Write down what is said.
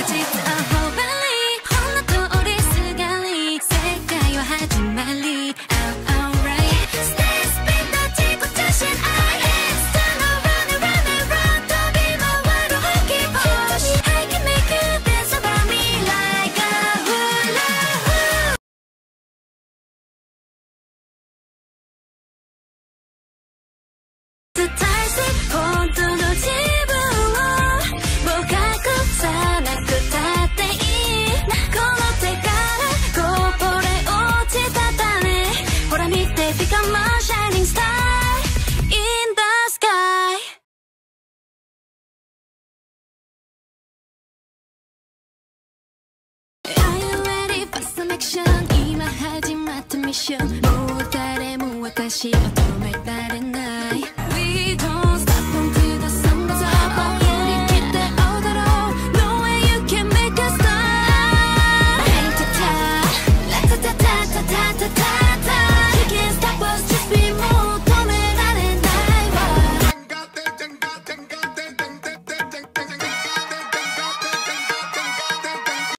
it, it's become a shining star in the sky. Are you ready for some action?